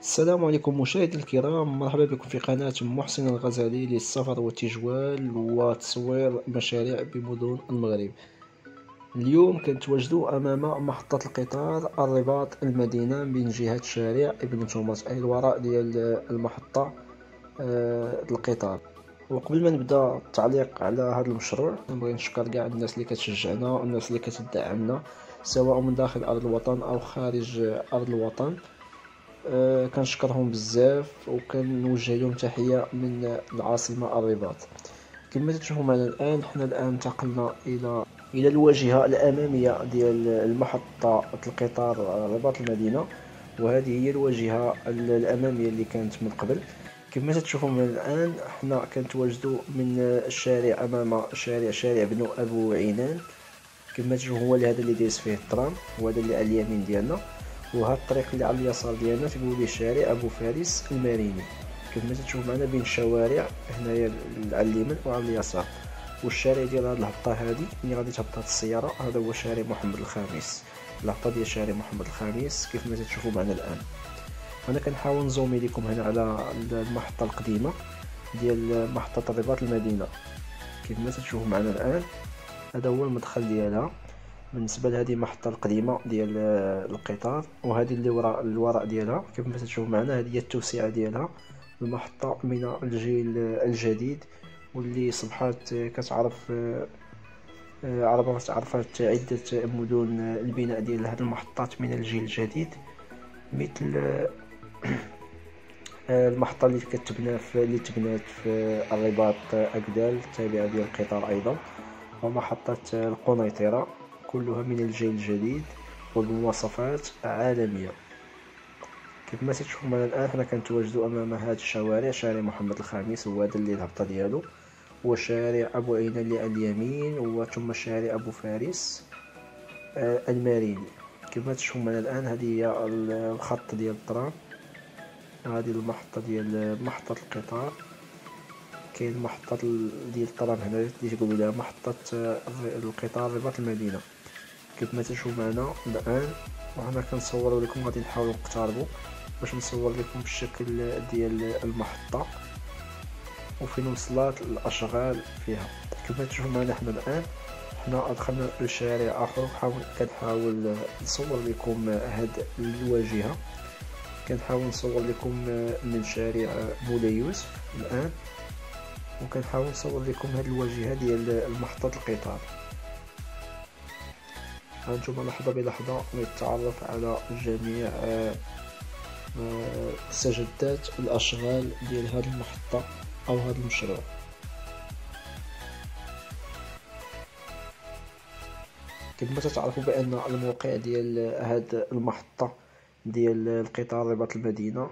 السلام عليكم مشاهدي الكرام. مرحبا بكم في قناة محسن الغزالي للسفر والتجوال وتصوير مشاريع بمدن المغرب. اليوم كنتواجدوا أمام محطة القطار الرباط المدينة من جهة شارع ابن توماس أي الوراء ديال المحطة آه، القطار. وقبل ما نبدأ التعليق على هذا المشروع نبغي نشكر كاع الناس اللي كتشجعنا والناس اللي كتدعمنا سواء من داخل أرض الوطن أو خارج أرض الوطن. كنشكرهم بزاف وكنوجه لهم تحية من العاصمة الرباط. كما تشوفوا معنا الآن حنا الآن انتقلنا إلى إلى الواجهة الأمامية ديال المحطة القطار رباط المدينة وهذه هي الواجهة الأمامية اللي كانت من قبل. كما تشوفوا من الآن حنا كنتواجدوا من الشارع أمام شارع شارع بنو أبو عينان. كما تشوفوا هو هذا اللي دايز فيه الترام وهذا اللي على اليمين ديالنا. وهذا الطريق اللي على اليسار ديالنا تقول ليه شارع أبو فارس الماريني كما تشوف معنا بين الشوارع هنايا على اليمين وعلى اليسار. والشارع ديال هاد الهبطة هادي ملي غادي تهبط السيارة هذا هو شارع محمد الخامس. الهبطة ديال شارع محمد الخامس كيف ما تشوفوا معنا الآن. أنا كنحاول نزومي لكم هنا على المحطة القديمة ديال محطة الرباط المدينة. كيف ما تشوفوا معنا الآن هذا هو المدخل ديالها. بالنسبة لهذه المحطه القديمة ديال القطار وهذه اللي وراء الوراء ديالها. كيف ما تشوفوا معنا هذه هي التوسعة ديالها. المحطة من الجيل الجديد واللي صبحات كتعرف عرفت عرفت عدة مدن البناء ديال هذه المحطات من الجيل الجديد. مثل المحطة اللي كتبنى في اللي تبنات في الرباط أكدال التابعة ديال القطار أيضا. ومحطة القنيطرة. كلها من الجيل الجديد وبمواصفات عالمية كيف ما تشوفوا معنا الآن حنا كنتواجدوا أمام هاد الشوارع شارع محمد الخامس هو هذا اللي الهبطة ديالو وشارع أبو عينة اللي على اليمين وثم شارع أبو فارس آه الماريني كما تشوفوا معنا الآن هذه هي الخط ديال الترام هذه المحطة ديال محطة القطار. كاين محطة ديال الترام هنا اللي تقولوا لها محطة القطار رباط المدينة. كيف ما تشوفوا معنا الآن وهنا كنصور لكم غادي نحاولوا نقتربوا باش نصور لكم الشكل ديال المحطة وفين وصلت الأشغال فيها. كما تشوفوا معنا حنا الآن حنا دخلنا لشارع آخر. وحاول كنحاول نصور لكم هاد الواجهة. كنحاول نصور لكم من شارع مولاي يوسف الآن. وكنحاول نصور لكم هاد الواجهة ديال محطة القطار. هانتوما لحظة بلحظة نتعرف على جميع مستجدات الأشغال ديال هاد المحطة أو هاد المشروع. كما تتعرفوا بأن الموقع ديال هاد المحطة ديال القطار رباط المدينة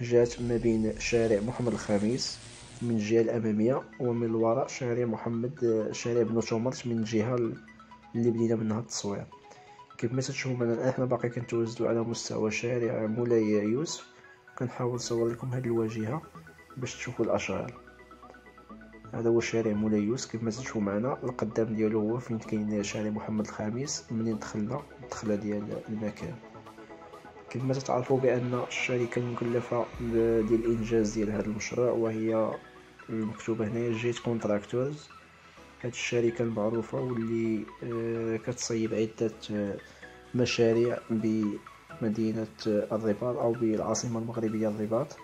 جات ما بين شارع محمد الخامس من الجهة الأمامية ومن الوراء شارع محمد شارع بن تومرت من الجهة اللي بدينا منها التصوير. كيف ما تشوفوا معنا الآن حنا باقي كنتواجدوا على مستوى شارع مولاي يوسف. كنحاول نصور لكم هذه الواجهة باش تشوفوا الأشغال. هذا هو شارع مولاي يوسف كيف ما تشوفوا معنا. القدام ديالو هو فين كاين شارع محمد الخامس منين دخلنا؟ الدخله ديال المكان. كيف ما تتعرفوا بأن الشركة المكلفة ديال الانجاز ديال هذا المشروع وهي المكتوبه هنايا جيت contractors هاد الشركة المعروفة واللي آه، كتصيب عدة آه، مشاريع بمدينة الرباط أو بالعاصمة المغربية الرباط.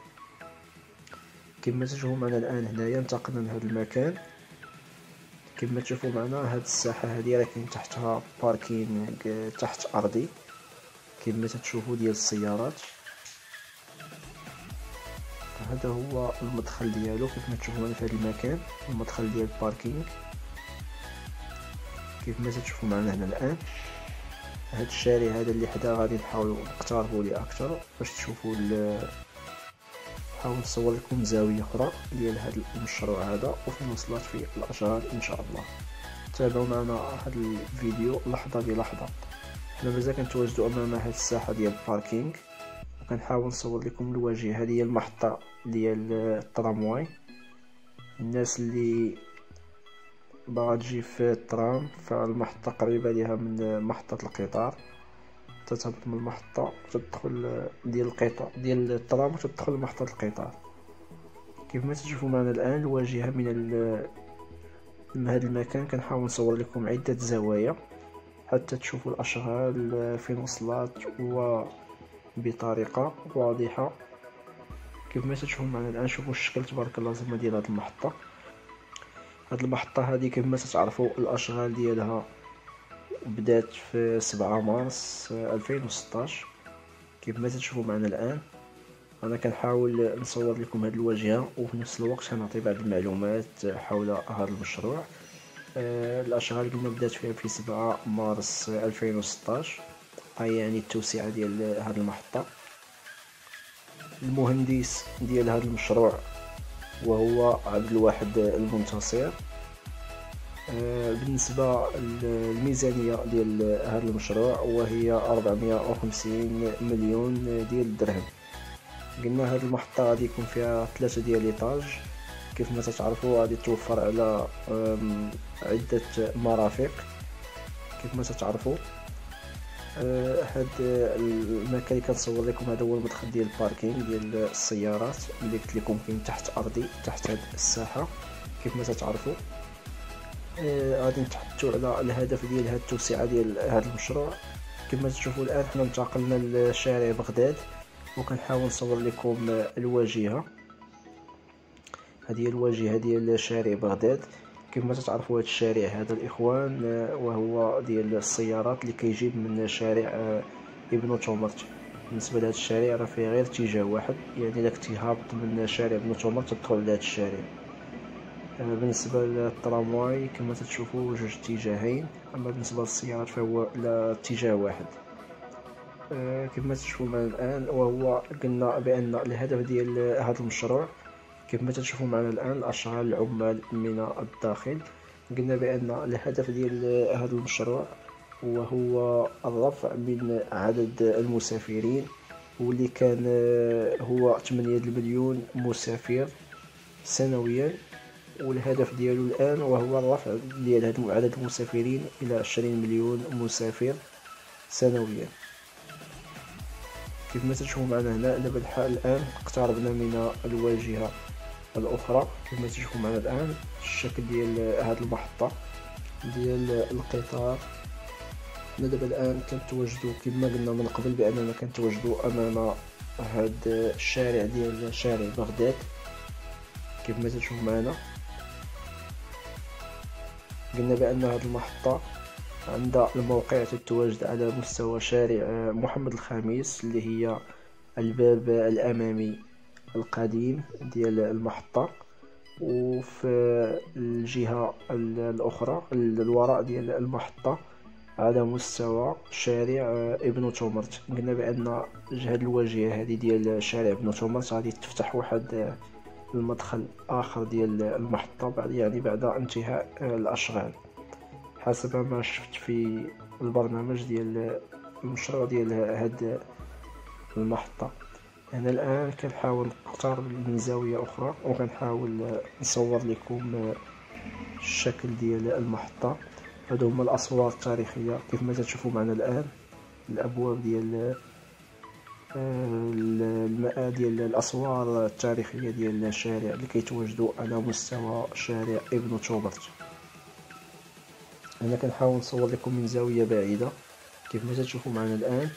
كما تشوفوا معنا الآن هنايا انتقلنا لهذا المكان. كما تشوفوا معنا هاد الساحة هادي راه كاين تحتها باركينغ آه، تحت أرضي. كما تشوفوا ديال السيارات. هذا هو المدخل ديالو. كيف تشوفوا في هذا المكان المدخل ديال الباركينغ كيف ما تشوفوا معنا هنا الآن. هاد الشارع هذا اللي حدا غادي نحاولوا نقتربوا ليه أكثر باش تشوفوا نحاول نصور لكم زاوية أخرى ديال هذا المشروع هذا وفين وصلت فيه الأشغال إن شاء الله. تابعوا معنا هذا الفيديو لحظة بلحظة. حنا مازال كنتواجدوا أمام هذه الساحة ديال ال parking وكنحاول نصور لكم الواجهة هذه هي المحطة ديال الترامواي. الناس اللي باغا تجي في الترام فالمحطة قريبة ليها من محطة القطار. تهبط من المحطة وتدخل ديال القطار ديال الترام وتدخل لمحطة القطار. كيف ما تشوفوا معنا الآن الواجهة من هذا المكان. كنحاول نصور لكم عدة زوايا حتى تشوفوا الأشغال فين وصلت وبطريقة واضحة. كيف ما تشوفوا معنا الآن شوفوا الشكل تبارك الله زعما ديال هاد المحطة. هاد المحطة هادي كيف ما تتعرفوا الأشغال ديالها بدات في سبعة مارس ألفين وستاش. كيف ما تشوفوا معنا الآن أنا كنحاول نصور لكم هذه الواجهة وفي نفس الوقت كنعطي بعض المعلومات حول هذا المشروع. آه، الأشغال قلنا بدات فيها في 7 مارس 2016 هاي يعني التوسعة ديال هذه المحطة. المهندس ديال هذا المشروع وهو عبد الواحد المنتصر. آه، بالنسبة للميزانية ديال هذا المشروع وهي 450 مليون ديال الدرهم. قلنا هاد المحطة غادي يكون فيها ثلاثة ديال ليطاج كيف ما تتعرفوا غادي توفر على عدة مرافق. كيف ما تتعرفوا أه، هاد المكان اللي كنصور لكم هذا هو المدخل ديال الباركينغ ديال السيارات اللي قلت لكم كاين تحت أرضي تحت هاد الساحة. كيف ما تتعرفوا أه، غادي نتحدثوا على الهدف ديال هاد التوسعة ديال هذا المشروع. كما تشوفوا الآن حنا انتقلنا لشارع بغداد وكنحاول نصور لكم الواجهة. هذه الواجهة ديال شارع بغداد. كما تتعرفوا هذا الشارع هذا الإخوان وهو ديال السيارات اللي كيجيب من شارع ابن تومرت بالنسبة لهذا الشارع راه فيه غير اتجاه واحد يعني الا كنتي هابط من شارع ابن تومرت تدخل لهذا الشارع. بالنسبة للترامواي كما تشوفوا جوج اتجاهين أما بالنسبة للسيارات فهو لا اتجاه واحد. آه، كما تشوفوا الآن وهو قلنا بأن الهدف ديال هذا المشروع كما تشوفوا معنا الآن الاشغال العمال من الداخل. قلنا بأن الهدف ديال هذا المشروع وهو الرفع من عدد المسافرين واللي كان آه، هو 8 مليون مسافر سنويا. والهدف ديالو الآن وهو الرفع ديال عدد المسافرين إلى 20 مليون مسافر سنويا. كيف ما تشوفوا معنا هنا دابا الحال الآن اقتربنا من الواجهة. الأخرى كيف ما تشوفوا معنا الآن الشكل ديال هذه المحطة ديال القطار. حنا دابا الآن كنتواجدوا كما قلنا من قبل بأننا كنتواجدوا أمام هذا الشارع ديال شارع بغداد. كيف ما تشوفوا معنا قلنا بأن هذه المحطة عند الموقع تتواجد على مستوى شارع محمد الخامس اللي هي الباب الأمامي. القديم ديال المحطة وفي الجهة الأخرى الوراء ديال المحطة على مستوى شارع ابن تومرت قلنا بأن هاد الواجهة هذه ديال شارع ابن تومرت غادي تفتح واحد المدخل آخر ديال المحطة بعد يعني بعد انتهاء الأشغال. حسب ما شفت في البرنامج ديال المشروع ديال هاد المحطة. أنا الآن كنحاول نقترب من زاوية أخرى وكنحاول نصور لكم الشكل ديال المحطة. هادو هما الأسوار التاريخية. كيف ما تشوفوا معنا الآن الأبواب ديال الماء ديال الأسوار التاريخية ديال الشارع اللي كيتواجدوا على مستوى شارع ابن توبرت. أنا كنحاول نصور لكم من زاوية بعيدة. كيف ما تشوفوا معنا الآن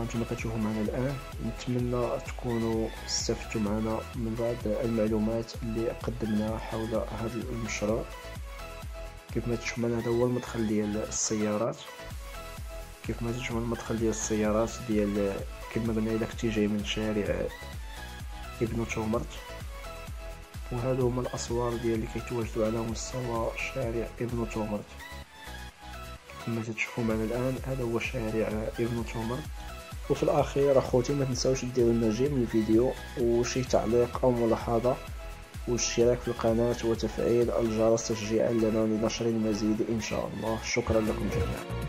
هانتوما كتشوفوا معنا الان. نتمنى تكونوا استفدتوا معنا من بعض المعلومات اللي قدمناها حول هذا المشروع. كيف ما تشوفوا هذا هو المدخل ديال السيارات. كيف ما تشوفوا المدخل ديال السيارات ديال كما قلنا إلا كنتي جاي من شارع ابن تومرت وهذا هما الأسوار ديال اللي كيتواجدوا على مستوى شارع ابن تومرت كما تشوفوا معنا الآن هذا هو شارع ابن تومرت وفي الأخير أخوتي ما تنساوش ديروا لنا جيم الفيديو وشي تعليق أو ملاحظة والاشتراك في القناة وتفعيل الجرس تشجيعا لنا لنشر المزيد إن شاء الله. شكرا لكم جميعا.